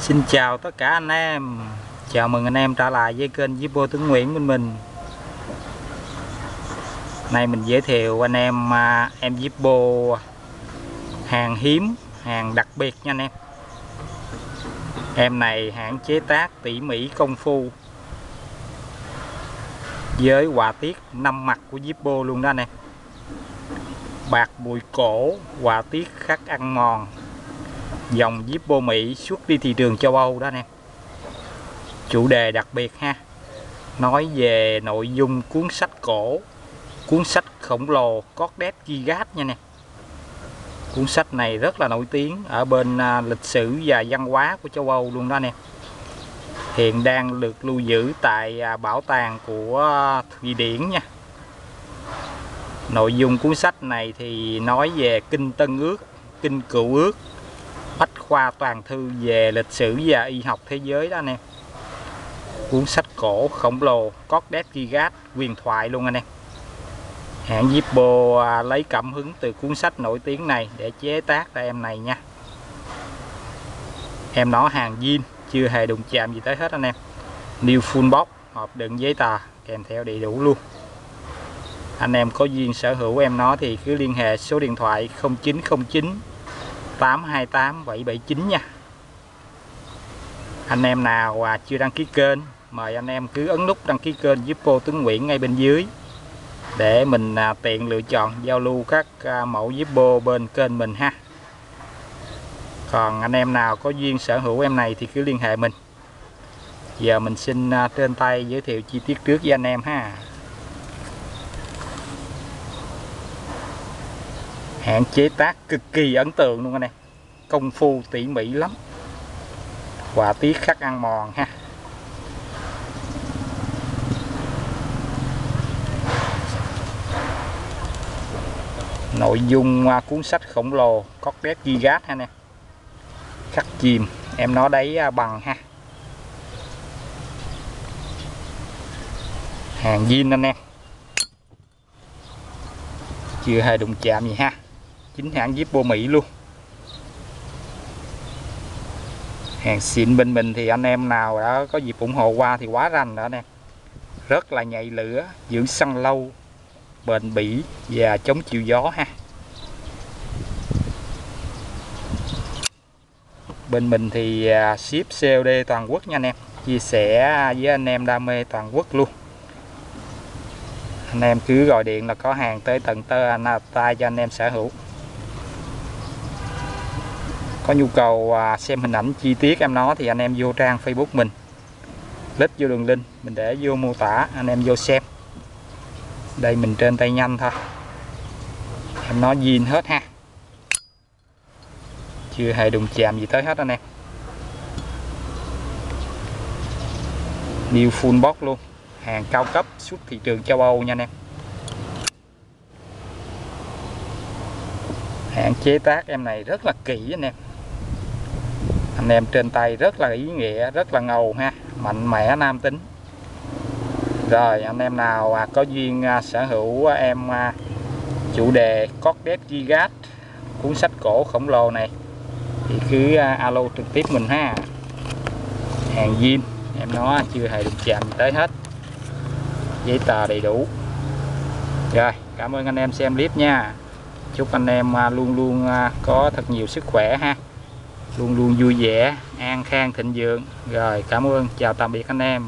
Xin chào tất cả anh em. Chào mừng anh em trở lại với kênh Zippo Tướng Nguyễn bên mình. Nay mình giới thiệu anh em à, em Zippo hàng hiếm, hàng đặc biệt nha anh em. Em này hãng chế tác tỉ mỉ công phu Với họa tiết năm mặt của Zippo luôn đó anh em. Bạc bụi cổ, họa tiết khắc ăn mòn dòng Zippo Mỹ xuất đi thị trường châu Âu đó anh em chủ đề đặc biệt ha, nói về nội dung cuốn sách cổ, cuốn sách khổng lồ Cordet Gigas nha nè. Cuốn sách này rất là nổi tiếng ở bên à, lịch sử và văn hóa của châu Âu luôn đó nè. hiện đang được lưu giữ tại à, bảo tàng của à, Thụy Điển nha. Nội dung cuốn sách này thì nói về kinh Tân Ước, kinh Cựu Ước khoa toàn thư về lịch sử và y học thế giới đó anh em. Cuốn sách cổ khổng lồ Cordet Gigas huyền thoại luôn anh em. Hãng Zippo à, lấy cảm hứng từ cuốn sách nổi tiếng này để chế tác ra em này nha. Em nó hàng zin, chưa hề đụng chạm gì tới hết anh em. New full box hộp đựng giấy tờ, kèm theo đầy đủ luôn. Anh em có duyên sở hữu em nó thì cứ liên hệ số điện thoại 0909 828 779 nha. Anh em nào à, chưa đăng ký kênh mời anh em cứ ấn nút đăng ký kênh giúp cô Tuấn Nguyễn ngay bên dưới để mình à, tiện lựa chọn giao lưu các à, mẫu Zippo bên kênh mình ha. Còn anh em nào có duyên sở hữu em này thì cứ liên hệ mình. Giờ mình xin à, trên tay giới thiệu chi tiết trước với anh em ha. Hãng chế tác cực kỳ ấn tượng luôn anh em. Công phu tỉ mỉ lắm. Quả tiết khắc ăn mòn ha. Nội dung à, cuốn sách khổng lồ Cordet Gigas ha nè khắc chìm. Em nó đấy à, bằng ha. Hàng zin anh em. Chưa hề đụng chạm gì ha chính hãng Zippo Mỹ luôn. Hàng xịn bên mình thì anh em nào đã có dịp ủng hộ qua thì quá rành đó nè. Rất là nhạy lửa, giữ xăng lâu, bền bỉ và chống chịu gió ha. Bên mình thì à, ship COD toàn quốc nha anh em. Chia sẻ với anh em đam mê toàn quốc luôn. Anh em cứ gọi điện là có hàng tới tận tơ à, tay cho anh em sở hữu có nhu cầu à, xem hình ảnh chi tiết em nó thì anh em vô trang Facebook mình. Click vô đường link, mình để vô mô tả, anh em vô xem. Đây, mình trên tay nhanh thôi. Em nó zin hết ha. Chưa hề đụng chạm gì tới hết anh em. New full box luôn. Hàng cao cấp xuất thị trường châu Âu nha anh em. Hãng chế tác em này rất là kỹ anh em anh em trên tay rất là ý nghĩa rất là ngầu ha. Mạnh mẽ nam tính. Rồi anh em nào à, có duyên à, sở hữu à, em à, chủ đề Cordet Gigas cuốn sách cổ khổng lồ này thì cứ à, alo trực tiếp mình ha. Hàng zin em nó chưa hề được chạm tới hết. Giấy tờ đầy đủ. Rồi cảm ơn anh em xem clip nha. Chúc anh em à, luôn luôn à, có thật nhiều sức khỏe ha luôn luôn vui vẻ, an khang, thịnh vượng. Rồi, cảm ơn, chào tạm biệt anh em.